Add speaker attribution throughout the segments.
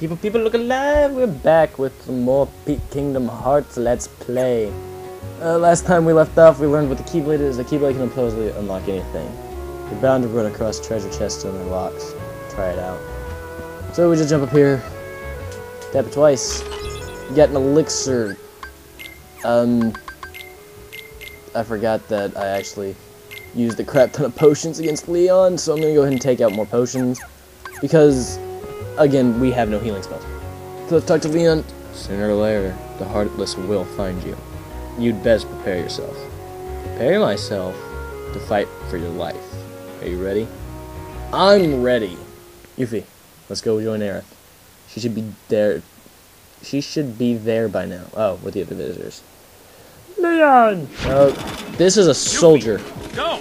Speaker 1: People, people, look alive! We're back with some more Kingdom Hearts Let's Play. Uh, last time we left off, we learned what the Keyblade is. The Keyblade can supposedly unlock anything. You're bound to run across treasure chests and locks. Try it out. So we just jump up here, tap it twice, get an elixir. Um, I forgot that I actually used a crap ton of potions against Leon, so I'm gonna go ahead and take out more potions because again, we have no healing spells. So let's talk to Leon. Sooner or later, the Heartless will find you. You'd best prepare yourself. Prepare myself to fight for your life. Are you ready? I'm ready. Yuffie, let's go join Aerith. She should be there. She should be there by now. Oh, with the other visitors. Leon! Oh, this is a soldier.
Speaker 2: Go!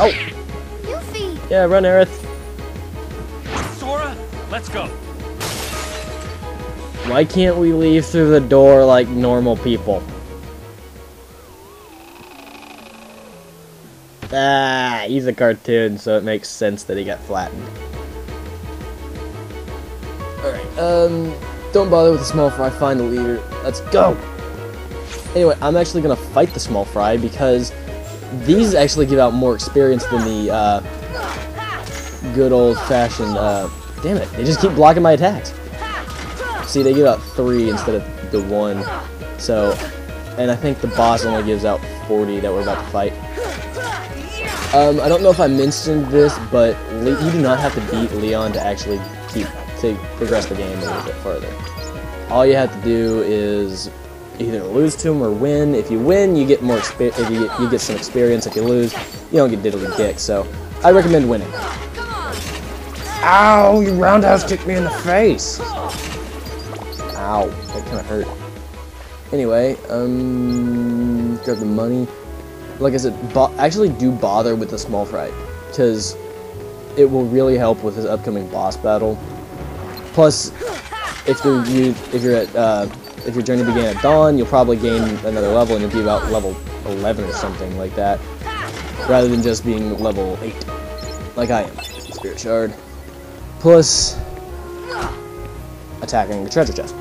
Speaker 1: Oh,
Speaker 3: Yuffie!
Speaker 1: yeah, run, Aerith.
Speaker 2: Sora, let's go.
Speaker 1: Why can't we leave through the door like normal people? Ah, he's a cartoon, so it makes sense that he got flattened. Alright, um, don't bother with the small fry, find the leader. Let's go! Anyway, I'm actually gonna fight the small fry because these actually give out more experience than the, uh, good old-fashioned, uh, damn it, they just keep blocking my attacks. See, they give out three instead of the one. So, and I think the boss only gives out 40 that we're about to fight. Um, I don't know if I mentioned this, but Le you do not have to beat Leon to actually keep to progress the game a little bit further. All you have to do is either lose to him or win. If you win, you get more. If you get, you get some experience. If you lose, you don't get diddly dick. So, I recommend winning. Ow! You roundhouse kicked me in the face. Ow, that kind of hurt. Anyway, um, grab the money. Like I said, actually do bother with the small fry, because it will really help with his upcoming boss battle. Plus, if you're you, if you're at uh, if your journey began at dawn, you'll probably gain another level, and you'll be about level 11 or something like that, rather than just being level 8, like I am. Spirit shard. Plus, attacking the treasure chest.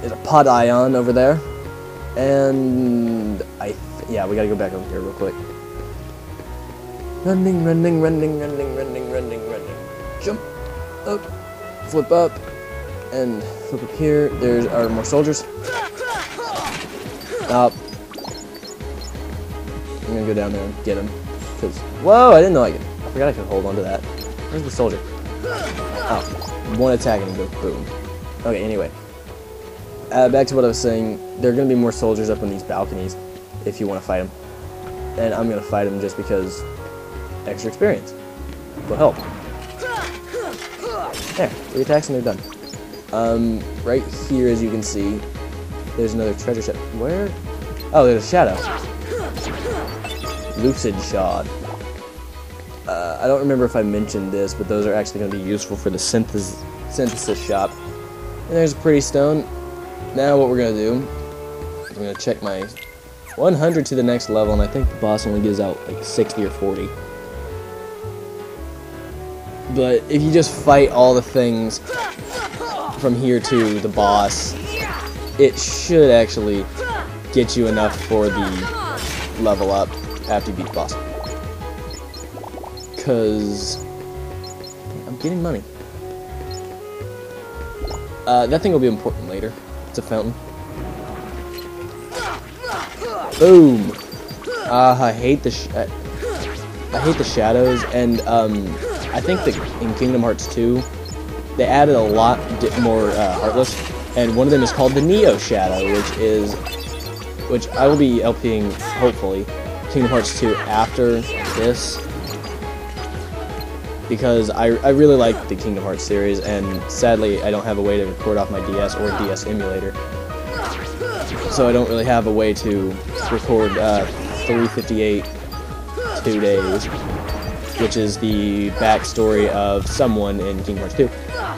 Speaker 1: There's a potion over there. And I, yeah, we gotta go back over here real quick. Running, running, running, running, running, running, running. Jump up, flip up, and flip up here. There's our more soldiers. Up. I'm gonna go down there and get him. Cause, whoa, I didn't know I could, I forgot I could hold on to that. Where's the soldier? Oh, one attack and go boom. Okay, anyway. Uh, back to what I was saying. There are going to be more soldiers up on these balconies if you want to fight them. And I'm going to fight them just because extra experience will help. There, three attacks and they're done. Um, right here, as you can see, there's another treasure chest. Where? Oh, there's a shadow. Lucid Shard. Uh, I don't remember if I mentioned this, but those are actually going to be useful for the synthesis, synthesis shop. And there's a pretty stone. Now what we're going to do, I'm going to check my 100 to the next level, and I think the boss only gives out like 60 or 40. But if you just fight all the things from here to the boss, it should actually get you enough for the level up after you beat the boss because I'm getting money. Uh, that thing will be important later. It's a fountain. Boom! Uh, I hate the I, I hate the shadows, and um, I think that in Kingdom Hearts 2, they added a lot more uh, Heartless, and one of them is called the Neo Shadow, which is, which I will be LPing hopefully Kingdom Hearts 2 after this because I, I really like the Kingdom Hearts series, and sadly I don't have a way to record off my DS or DS emulator. So I don't really have a way to record uh, 358 two days, which is the backstory of someone in Kingdom Hearts 2.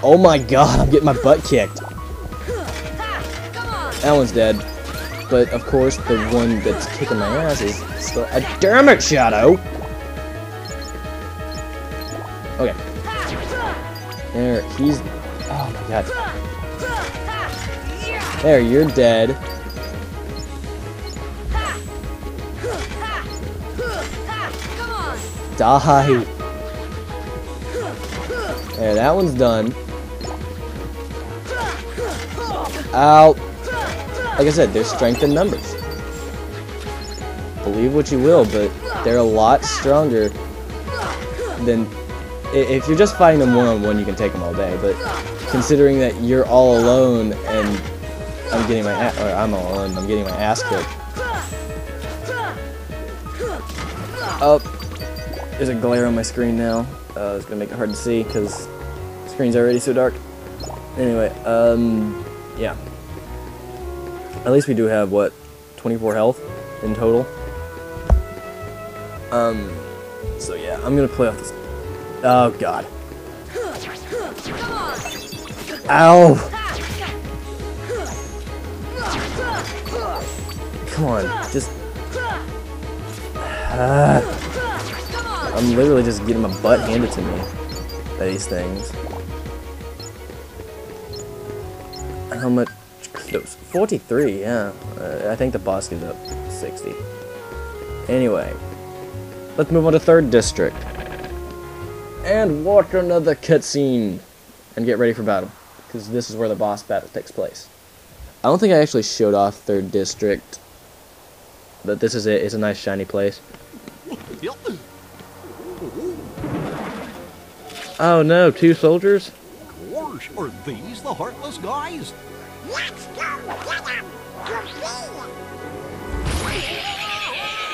Speaker 1: Oh my god, I'm getting my butt kicked! That one's dead. But of course, the one that's kicking my ass is still- a it, Shadow! Okay. There, he's... Oh my god. There, you're dead. Die. There, that one's done. Ow. Like I said, there's strength in numbers. Believe what you will, but they're a lot stronger than... If you're just fighting them one-on-one, -on -one, you can take them all day, but considering that you're all alone and I'm getting my... Or I'm all alone, I'm getting my ass kicked. Oh, there's a glare on my screen now. Uh, it's gonna make it hard to see because the screen's already so dark. Anyway, um, yeah. At least we do have, what, 24 health in total? Um, so yeah, I'm gonna play off this. Oh, God. Ow! Come on, just... Uh, I'm literally just getting my butt handed to me by these things. How much 43, yeah. Uh, I think the boss gives up 60. Anyway, let's move on to third district. And watch another cutscene. And get ready for battle. Because this is where the boss battle takes place. I don't think I actually showed off third district. But this is it. It's a nice shiny place. Oh no, two soldiers?
Speaker 3: Gosh, are these the Heartless guys?
Speaker 4: Let's go get them!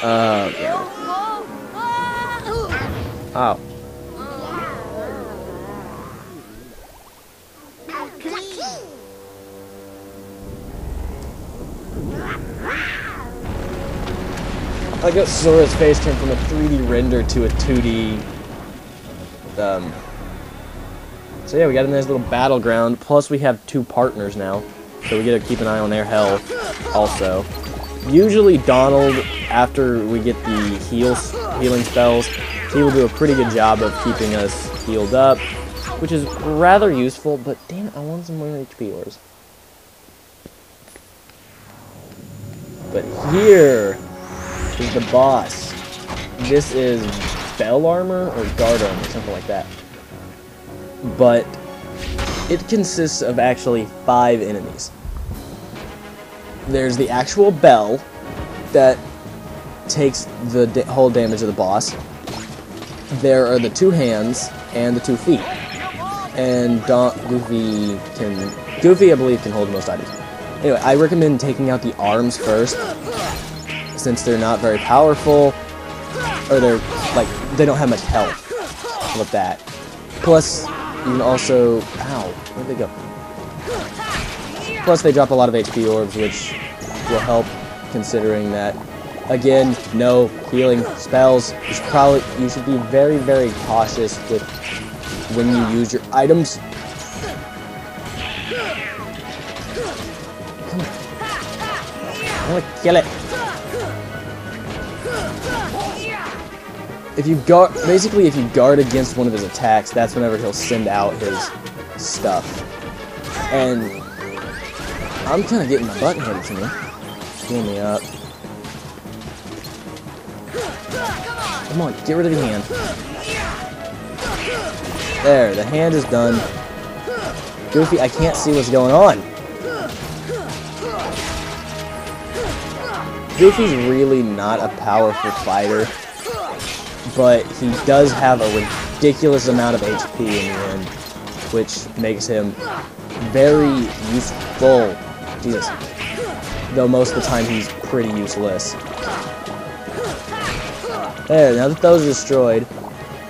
Speaker 1: Oh, God. Oh. I got Sora's face turned from a 3D render to a 2D. Um. So yeah, we got a nice little battleground. Plus, we have two partners now, so we get to keep an eye on their health. Also, usually Donald, after we get the heals, healing spells, he will do a pretty good job of keeping us healed up, which is rather useful. But damn I want some more HP orbs. But here is the boss. This is Bell Armor or Guard Armor, something like that. But it consists of actually five enemies. There's the actual Bell that takes the da whole damage of the boss. There are the two hands and the two feet. And Don Goofy can... Goofy, I believe, can hold most items. Anyway, I recommend taking out the arms first, since they're not very powerful, or they're, like, they don't have much health with that. Plus, you can also, ow, where'd they go? Plus, they drop a lot of HP orbs, which will help, considering that, again, no healing spells. You should probably, you should be very, very cautious with when you use your items. Kill it. If you guard, basically, if you guard against one of his attacks, that's whenever he'll send out his stuff. And I'm kind of getting my butt handed to me. Heal me up. Come on, get rid of the hand. There, the hand is done. Goofy, I can't see what's going on. Goofy's really not a powerful fighter but he does have a ridiculous amount of HP in the end, which makes him very useful. Jesus. Though most of the time he's pretty useless. There, now that those are destroyed,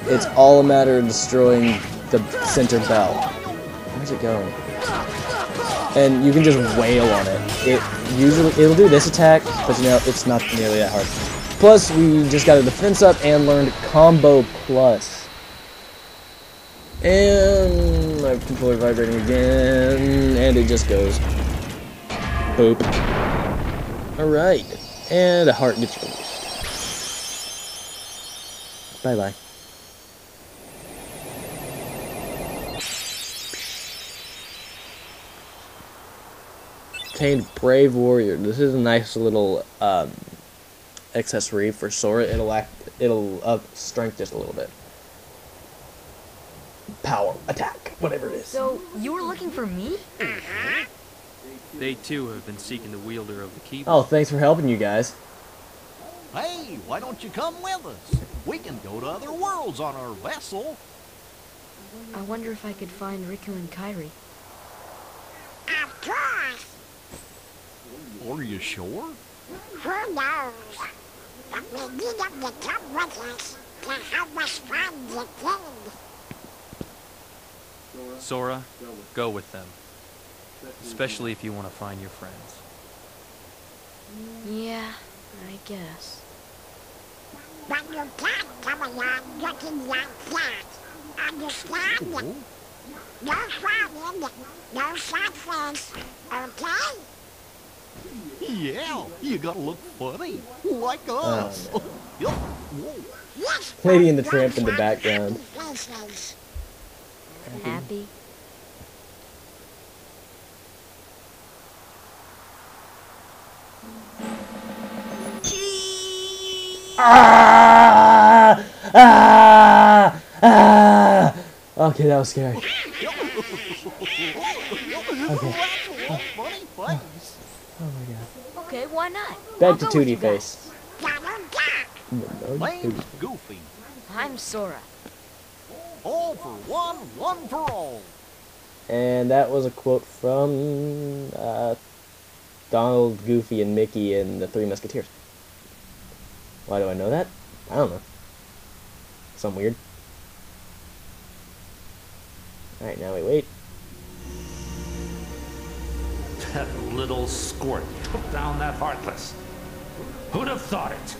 Speaker 1: it's all a matter of destroying the center bell. Where's it going? And you can just wail on it. It usually it'll do this attack, but you know it's not nearly that hard. Plus, we just got a defense up and learned Combo Plus. And my controller vibrating again, and it just goes. Boop. Alright. And a heart gets released. Bye-bye. Obtained Brave Warrior. This is a nice little um, accessory for Sora. It'll act, it'll up strength just a little bit. Power, attack, whatever it is.
Speaker 5: So, you were looking for me?
Speaker 2: They too have been seeking the wielder of the key.
Speaker 1: Oh, thanks for helping you guys.
Speaker 3: Hey, why don't you come with us? We can go to other worlds on our vessel.
Speaker 5: I wonder if I could find Riku and Kairi.
Speaker 4: Of course.
Speaker 3: Are you sure?
Speaker 4: Who knows? But we need them to come with us to help us find the thing.
Speaker 2: Sora, go with them. Especially if you want to find your friends.
Speaker 5: Yeah, I guess.
Speaker 4: But you can't come along looking like that. Understand? No frowning, no sad face, okay?
Speaker 3: Yeah, you gotta look funny, like us. Yup. Whoa.
Speaker 1: Lady and the Tramp in the background.
Speaker 4: happy faces.
Speaker 5: Happy?
Speaker 1: Ah! Ah! Ah! Okay, that was scary.
Speaker 3: Funny face.
Speaker 5: Okay, why not?
Speaker 1: Back
Speaker 5: I'll
Speaker 1: to
Speaker 5: go with
Speaker 1: Tootie. Face.
Speaker 4: Donald Duck.
Speaker 3: Name's Goofy.
Speaker 5: I'm Sora.
Speaker 3: All for one, one for all.
Speaker 1: And that was a quote from uh, Donald, Goofy, and Mickey in The Three Musketeers. Why do I know that? I don't know. Some weird. Alright, now we wait.
Speaker 6: That little squirt took down that Heartless. Who'd have thought it?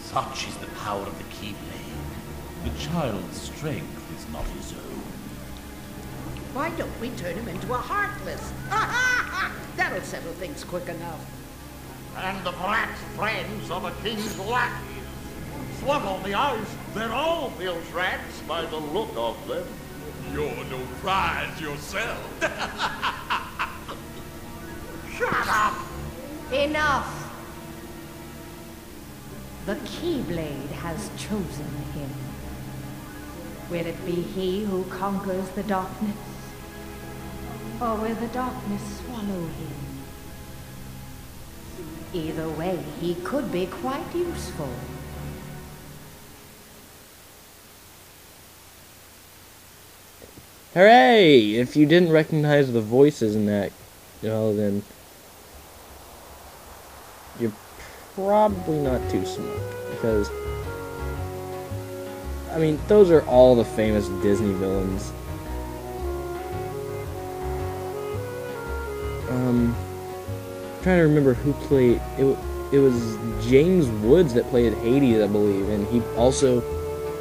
Speaker 7: Such is the power of the Keyblade. The child's strength is not his own.
Speaker 8: Why don't we turn him into a heartless? That'll settle things quick enough.
Speaker 6: And the brat's friends are the king's lackeys. Swab on the eyes, they're all Bill's rats by the look of them. You're no prize yourself.
Speaker 8: Shut up! Enough! The Keyblade has chosen him. Will it be he who conquers the darkness? Or will the darkness swallow him? Either way, he could be quite useful.
Speaker 1: Hooray! If you didn't recognize the voices in that, well then you're probably not too smart. Because, I mean, those are all the famous Disney villains. Um, I'm trying to remember who played it. It was James Woods that played Hades, I believe, and he also,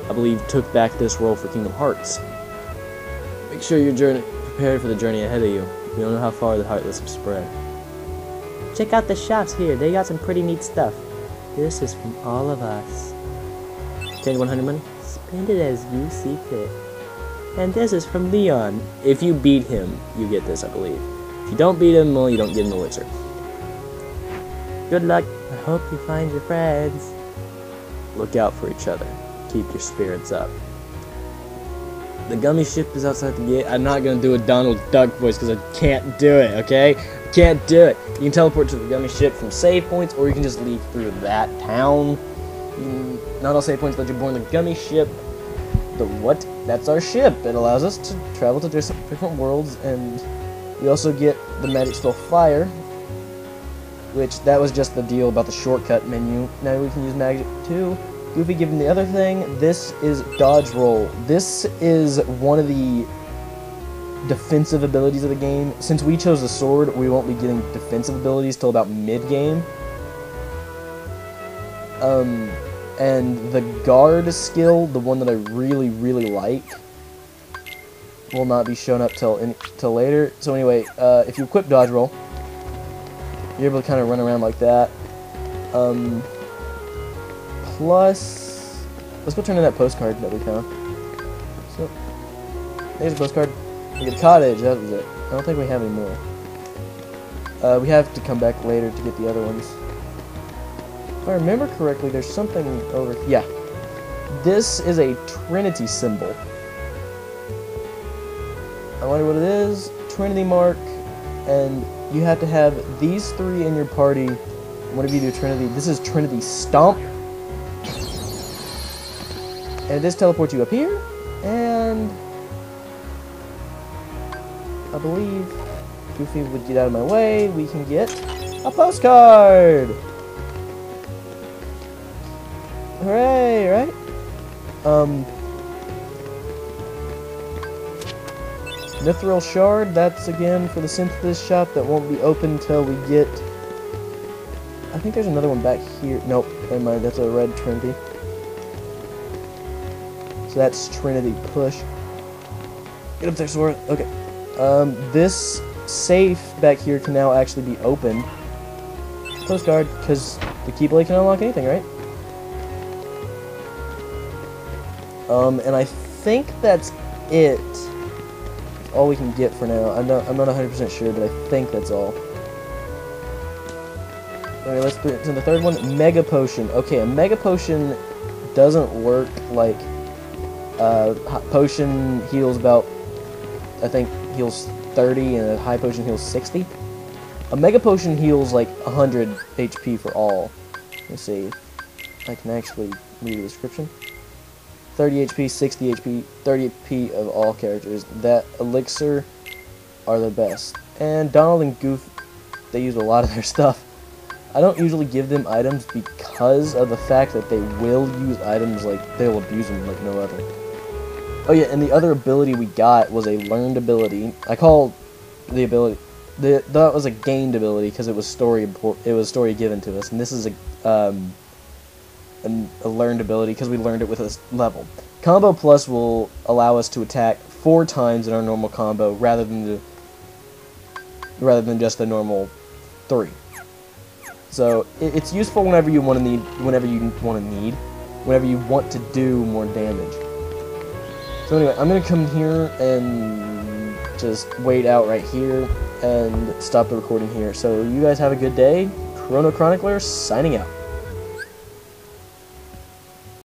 Speaker 1: I believe, took back this role for Kingdom Hearts. Make sure you're journey prepared for the journey ahead of you. You don't know how far the Heartless have spread. Check out the shops here. They got some pretty neat stuff. This is from all of us. Change 100 money? Spend it as you see fit. And this is from Leon. If you beat him, you get this, I believe. If you don't beat him, well, you don't get an elixir. Good luck. I hope you find your friends. Look out for each other. Keep your spirits up. The Gummi ship is outside the gate. I'm not gonna do a Donald Duck voice because I can't do it, okay? Can't do it. You can teleport to the Gummi ship from save points, or you can just leave through that town. Not all save points let you board the Gummi ship. The what? That's our ship. It allows us to travel to different worlds, and we also get the magic spell Fire, which that was just the deal about the shortcut menu. Now we can use magic too. Goofy given the other thing, this is dodge roll. This is one of the defensive abilities of the game. Since we chose the sword, we won't be getting defensive abilities till about mid-game. Um, and the guard skill, the one that I really, really like, will not be shown up till in, till later. So anyway, uh, if you equip dodge roll, you're able to kind of run around like that. Um, plus, let's go turn in that postcard that we found. So, there's a postcard. A cottage, that was it. I don't think we have any more. Uh, we have to come back later to get the other ones. If I remember correctly, there's something over... Yeah. This is a Trinity symbol. I wonder what it is. Trinity mark. And you have to have these three in your party. Whenever you do Trinity, this is Trinity Stomp. And this teleports you up here. And... I believe Goofy would get out of my way. We can get a postcard! Hooray, right? Um... Mithril Shard, that's again for the synthesis shop that won't be open until we get... I think there's another one back here. Nope, never mind, that's a red Trinity. So that's Trinity Push. Get up there, Sora. Okay. Um, this safe back here can now actually be opened. Postcard, because the Keyblade can unlock anything, right? Um, and I think that's it. All we can get for now. I'm not. I'm not 100% sure, but I think that's all. Alright, let's put it the third one. Mega potion. Okay, a mega potion doesn't work like uh, potion heals about. I think heals 30 and a high potion heals 60. A mega potion heals like 100 HP for all. Let's see. I can actually read the description. 30 HP, 60 HP, 30 HP of all characters. That elixir are the best. And Donald and Goof, they use a lot of their stuff. I don't usually give them items because of the fact that they will use items like they'll abuse them like no other. Oh yeah, and the other ability we got was a learned ability. I call the ability the that was a gained ability because it was story it was story given to us, and this is a um, a, a learned ability because we learned it with a level. Combo Plus will allow us to attack four times in our normal combo rather than the rather than just the normal three. So it, it's useful whenever you want to need whenever you want to need whenever you want to do more damage. So anyway, I'm gonna come here and just wait out right here and stop the recording here. So you guys have a good day. Chrono Chronicler signing out.